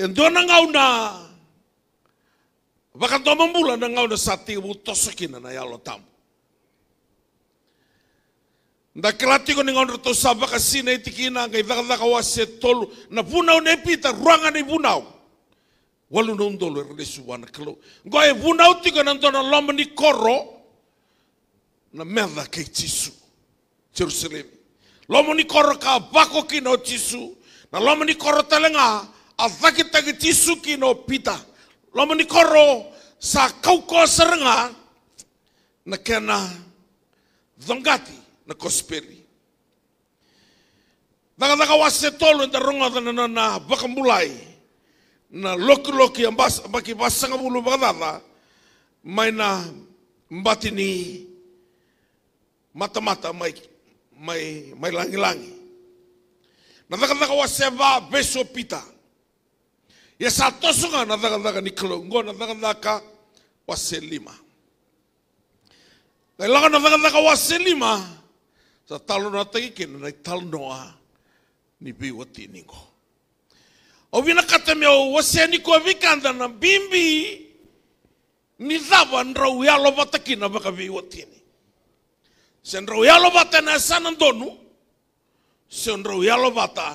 Yang doa na na. Baka to mambula na ngau na sati u tosokina na yalo tamu. Nda kelati ko ni ngau to saba ka sina itikina ngai daka daka wa se tolu na punau ne pita ruanga ni punau. Walu na undolo rede suwana kalo. Ngoe punau tiko na ndona loma ni koro na merda kei tisu. Jerusalem. Lomo ni koro ka bako ki no tisu. Na lomo ni koro telenga a vaki tagi tisu ki no pita. Lomo ni koro sa kau ko serenga na kena dhongati na kosperi. Daga daga wase tolu nda ronga na na na baka mulai. Na loki loki ang bas, baki basanga bulu bagdada. May na mbati ni mata-mata mai mai mai langi-langi. Na daga daga wase ba beso pita. Ya satu sunga na daga daga ni kelongo na daga daga wase lima. Kaya laka na daga daga wase lima. Sa talo na tagi kina na talo noa ni biwa tiningo. O vina kata meo wase ni ko vikanda na bimbi ni dava nrau ya lo batakina baka biwa tini. Sen rau ya lo bata na sana donu. Sen rau ya lo bata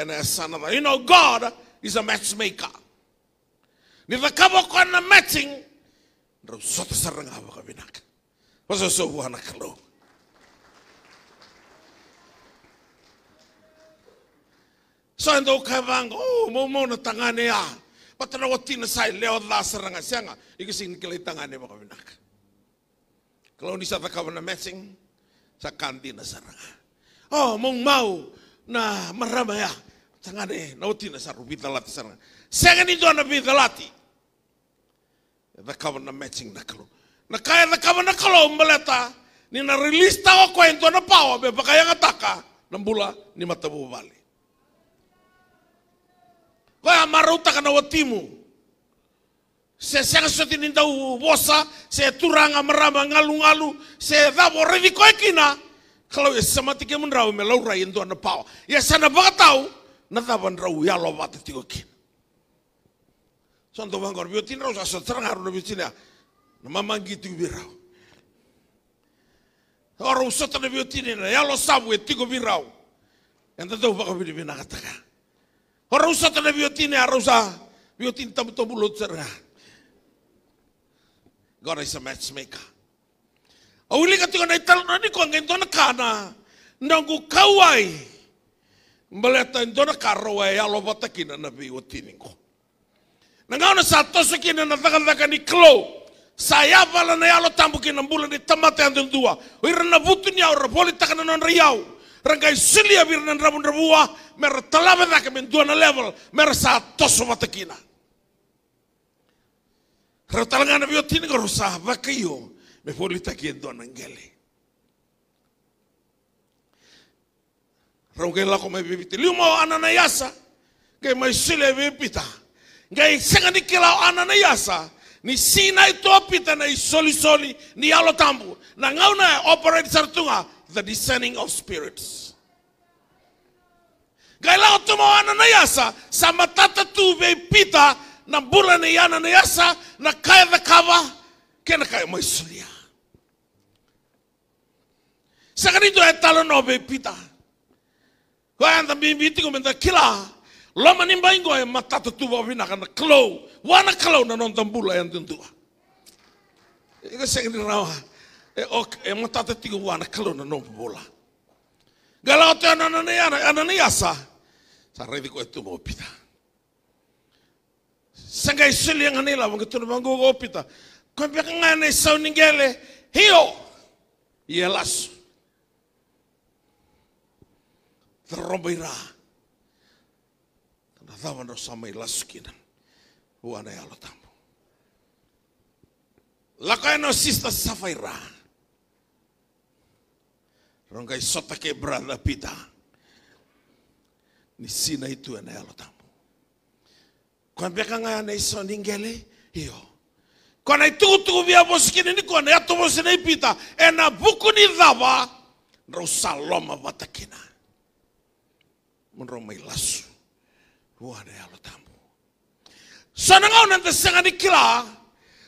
na sana da. You know God is a matchmaker. Ni the kabo ko na matching rau sota saranga baka binak. Paso so buhana kalo. So ando kabang oh mo mo na tangane ya. Patana wati na sai leo la saranga sianga. Ikising kilay tangane baka binak. Kalau ni sa takaw na matching sa na saranga. Oh, mong mau na maramaya. Tangane, na sa rubita lati saranga. Sanga ni doon na bita lati. Takaw na matching na kalo. Na kaya takaw na kalo maleta. Ni na release tawa kwento na pawa. Be baka yang ataka. Ng bula ni matabu bali. Kaya maruta ka na watimu. Se sanga so tininda bosa, se turanga marama ngalu-ngalu, se dabo revi ko kina. Kalau ya sama tike mun raw me laura indo na pau. Ya sana ba tau na daban raw ya lo ba tiko kin. Santo bangor bio tin raw sa terang haru na bitina. Na mamangi tu birau. Ora usota na bio tin na ya lo sabu tiko birau. Yang tahu baka bini bina kataka. Ora usota na bio tin ya rosa bio tin tamu tamu lot serang. God is a matchmaker. Auli katika na italo na ni ko ngento na kana nangu kawai. Ndo na karo ya lo batakina na bi utiningo. Nangaona sa toso kina na daga daga ni klo. Saya bala na yalo tambu kina mbula ni tamate andun dua. Ira na butu ni aura boli takana non riau. Rangai silia bir na rabun rabua. Mera talabe daka men dua na level. Mera sa toso batakina. Pero talanga na biyo tini ko sa bakayo. Me polita kiendo nangele. Rongge la ko me bibiti. Liu mo ananayasa. Kay may sile bibita. Ngay sanga ni kilaw ananayasa. Ni sina ito pita na isoli-soli ni alo tambu. Na ngau na operate sartunga. The discerning of spirits. Gailangan tumawa na nayasa sa matatatu pita na bula ni yana na kaya the kava kena kaya mai sulia. Sa ganito ay Kaya ang bibiti ko menta kila. Lama ni ba ingo ay matatutu ba bina kana klo. Wana klo na non tambula yan tuntua. Ika ganito rawa. E ok e matatutu ko wana klo na non bola. Galao te ananayana ananayasa. Sa redi ko ito mo pita. Sanga isili yang nila mga tuno bango opita. Kung baka nga na isaw ningele, hiyo, yelas. Terombeira. Nadawa no sama ilas kinan. Buana ya tambo. Lakay no sista safaira. Rongai sota ke brada pita. Ni sina itu na ya tambo. Kwan beka nga na iso ningele, iyo. Kwan ay tugu-tugu biya bos kini ni kwan, ya tumo sina ipita, e na buku ni dhaba, rau saloma may lasu, buwan na yalo tambo. Sana ngau nante senga ni kila.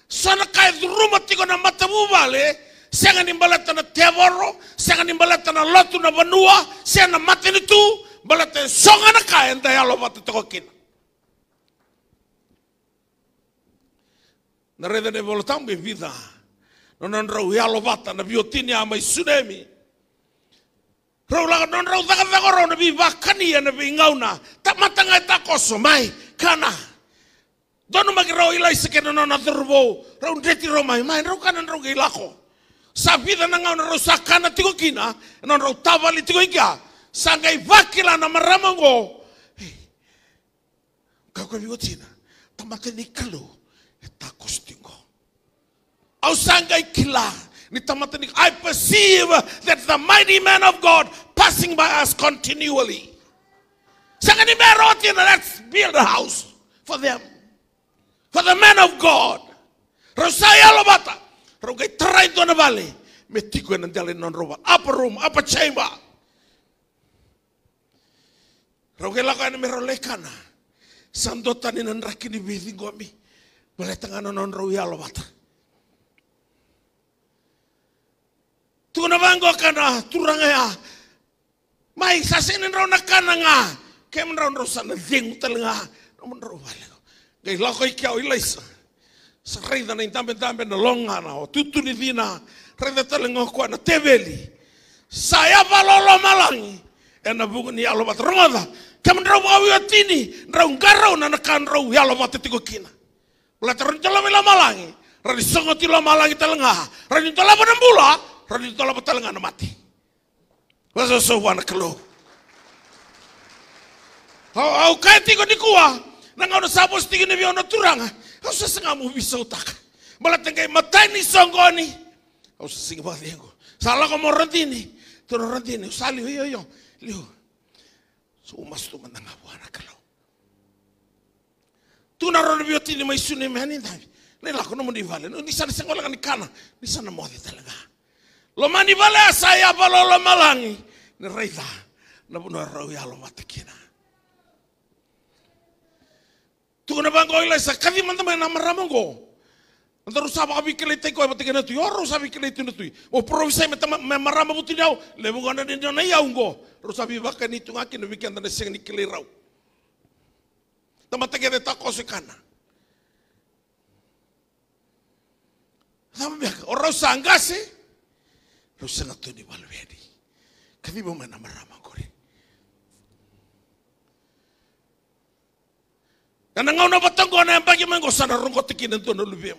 Sana kai rumah tiko na mata bubale. Senga ni balata na tevoro. Senga ni balata na lotu na banua. Senga na mata ni tu. Balata songa na kai enda ya lo mata tiko kina. Na reda ne volotang be vida. Non rau ya lo vata na biotini ama tsunami. Rau laga non rau daga daga rau na bi vakani ya na bi ngauna. Tak matanga ta koso mai kana. Dono magi rau ilai sekena nona terbo. Rau ndeti rau mai mai rau kanan rau gai lako. Sa vida na rau sakana tiko kina. Non rau tavali tiko ika. Sangai vakila na maramango. Hey. Kau kau bigo tina. Tamate ni kalu. E takos tingo. Au sangai kila. I perceive that the mighty man of God passing by us continually. Let's build a house for them for the man of God. Rosaya lobata. Rogai try to na vale. Metiko na dali non roba. Upper room, upper chamber. Rogai laka na mero lekana. Sandota ni nan rakini bithi. Bale tangana non roya lobata. Tuna bango kana turanga ya. Mai sasinin raw na kana nga. Kaya man raw rosa na talaga. Naman raw vale. Kay lako i kiao ilaisa. Sa reida na intambe-tambe na longa na o tutu ni dina. Reida talengo kwa na teveli. Saya palolo malangi. E na bunga ni alo bat rongoda. Kaman rau awi atini. Rau ngarau na nakan rau yalo bat tiko kina. Wala taron jala mila malangi. Rani songo tilo malangi. Rani tola pa bula. Rani tola pa talenga na mati. Wasa so wana kalo. Au au kai tiko ni kuwa na sabos tigi ni biona turanga au sa sanga mu bisa utaka bala tengai matai ni songoni au sa singa ba dengo sala ko morantini to rantini usali yo yo liu so mas tu mandanga buana kalau tu na ro biotini mai suni mani dai le la kono mundi vale no ni sana sengola ni kana ni sana mo talaga lo mani vale saya balo lo malangi ni reida na buno ro ya lo matakina tu na bango ila sa kadi man tamay na maramango Antara usaba kabi kile te tu yoro sabi kile tu tu o provisa me tama me marama buti dau le bunga na dinyo na yaungo ro sabi baka ni tu ngaki no bikin na sing ni kile rau. Tama kana Tama biaka o rau sangase ro sanga tu ni balvedi kadi mo me na marama kore Kana ngau na batango na bagi mango sana rongo tikin to no lubem.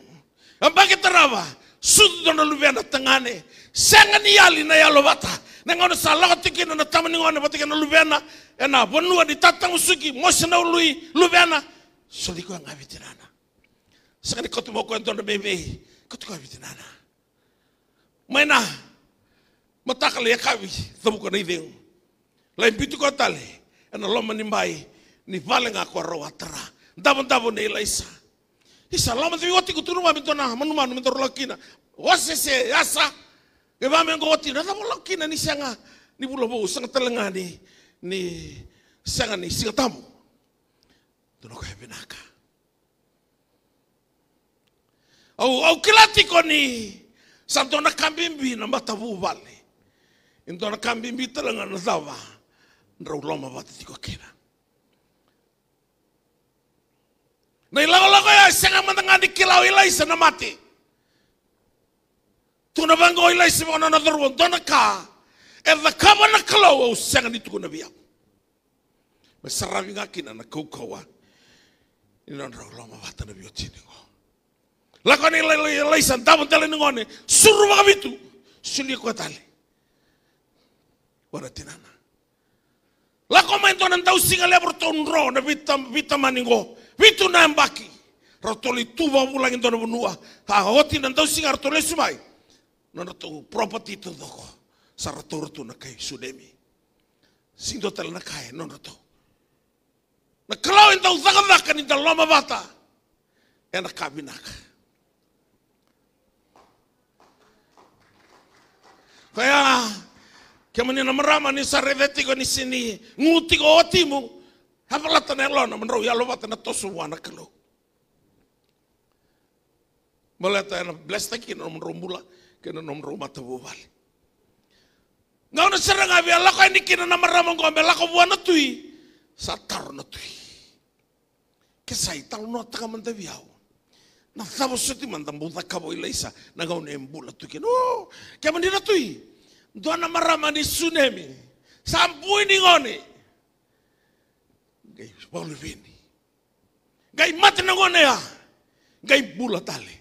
Ambagi tarava sud to no lubem na tangane. Sanga ni yali na yalo bata. Na ngau na sala tikin na tamani ngau na batikin na ena bonua di tatang suki mos na lui lubem na. Soli ko ngavi tirana. Sanga ni kotu mo ko to no bebe. Kotu ko ngavi tirana. Ya kavi tabu ko na ideng. Lain pitu ko tale. Ena loma ni mai ni vale nga ko ro atara dabo dabo ne ilaisa isa lama tu yoti ku turuma mitona manu manu mitor lakina wase se asa ke ba men goti na dabo lakina ni sanga ni bulo bo sanga telenga ni ni sanga ni singa tamu benaka au au kilati ko ni santona kambimbi na matavu vale intona kambimbi telenga na dawa ndrau loma batiti ko kira Na ilago-lago ya sanga matanga di kilau ilai sana mati. Tuna bango ilai si wana na dorwo dona ka. E the kama na kalau au sanga ni tukuna biya. Masarabi nga kina na kaukawa. Ina na rolo ma bata na biyo tini ngo. Lako ni ilai ilai san tabon tali ni ngone. Suru mga bitu. Suli ko tali. Wana tinana. Lako main to nan tau singa lebro ton ro na vitam vitamaninggo. Vitu na mbaki. Rotoli tuba mulang into na bunua. Ha hoti nan tau singa rotoli sumai. Nona tu property tu doko. Sa rotor tu na sudemi. Sing tel na kay nona tu. Na kalau into zagadakan into loma bata. E na kabinaka. Kaya kaya manina marama ni sa redeti ko ni sini nguti ko otimu. Hapalata na lo na manro yalo bata na tosu wana kalo. Malata na bless ta kina nom rombula kina nom roma ta bubali. Ngau na serang abi ala ko ini kina nama ramang ko ambe lako buana tui. Sa tar na tui. Kesai tal no ta kamanta biau. Na suti manta buta kabo ilaisa na ngau ne mbula tui kina. Oh, kaya mandira tui. Doa na marama ni tsunami. Ni ngone. Gai baulu vini. Gai mati na ngone ya. Gai bula tali.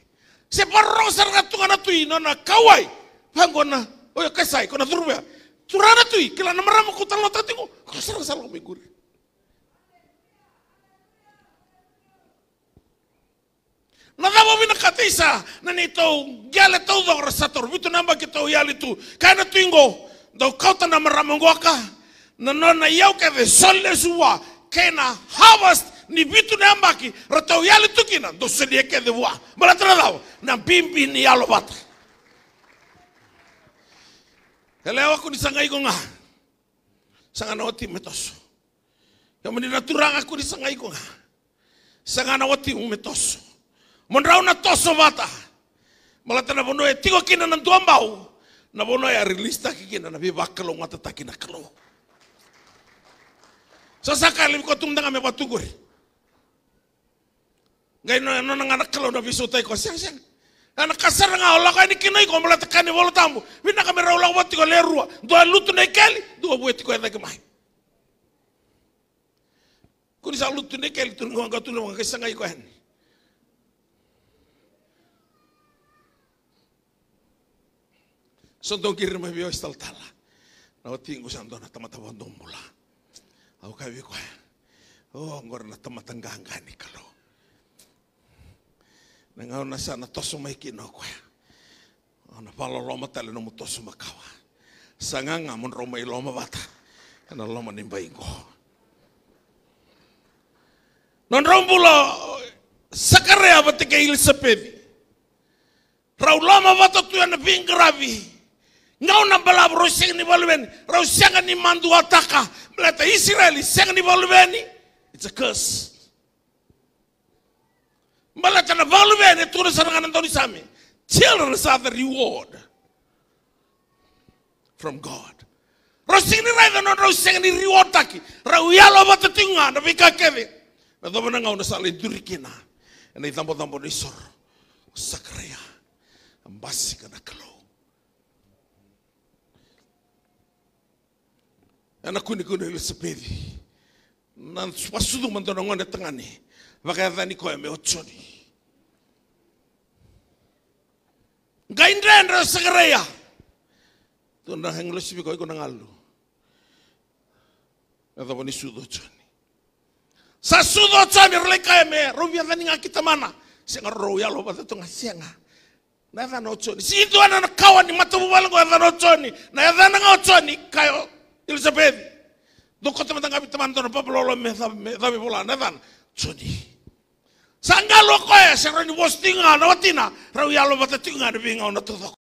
Se parro sarga tungana tui nona kawai. Pangona. Oya kesai kona turubea. Turana tui kila na marama ko talo tatingo. Ko sarga sarga meguri. Na katisa na ni tau yale tau do rasator bitu namba ki tau yale tu kana tuingo do kauta na maramongo aka na nona yau ke de solle suwa kena harvest ni bitu namba ki ra tau yale tu kina do selie ke de wa. Mala tra davo na bimbi ni yalo bata Hele aku ni sangai ko nga sanga na oti metoso ya mani naturang aku ni sangai ko nga sanga na oti metoso Monrau na toso bata. Malata na e tigo kina na tuambau. Na bono e a relista ki kina na biba kalo ngata taki na kalo. So sakali ko tumdanga me batuguri. Ngai no no nga kalo na biso tay ko siang siang. Ana kasar nga ola ka ni kinai ko malata kani bolo tambu. Bina ka mera ola wati ko lerua. Do lutu na kali do bueti ko edake mai. Kuni sa lutu ne kali tu nga tu nga kesanga ko hen. Sontong kiri mai bio istal tala. Na tingu santo na tamata bondong mula. Au kai ko. Oh ngor na tamata gangga ni kalau. Na ngau na sana toso mai kino ko. Ana palo loma tale no mutoso makawa. Sanganga mon roma i loma bata. Kana loma ni baingo. Non rombulo sakarea batike il sepevi. Rau lama bata tu ana pingravi ngau na balab ro seng ni balwen ro seng ni mandu ataka. Melata israeli seng ni balweni it's a curse. Melata na balweni tu na sarang anantoni sami children are the reward from god. Ro seng ni rai no ro seng ni reward taki. Ro yalo bata tinga na bika keve. Na do na ngau na sale durikina. Na itambo tambo ni sor. Sakrea ambasi kana kalo ana kuni kuni ile sepedi na pasudu mantono ngone tengani vaka dhani ko me ochoni gaindra ndra sagareya to na henglo sibi ko ko nangalu na to ni sudo choni sa sudo choni rle kai me rubia dhani ngakita mana? Senga ro ya lo bata to ngasianga na dhana ochoni si itu ana kawan ni matabu balango dhana ochoni na dhana ochoni kayo Elizabeth. Doko teman teman teman teman apa belum me tapi bola netan Joni. Sangga lo kaya serani bos tinggal nawatina. Rawi alo bata tinggal di bingau na tutok.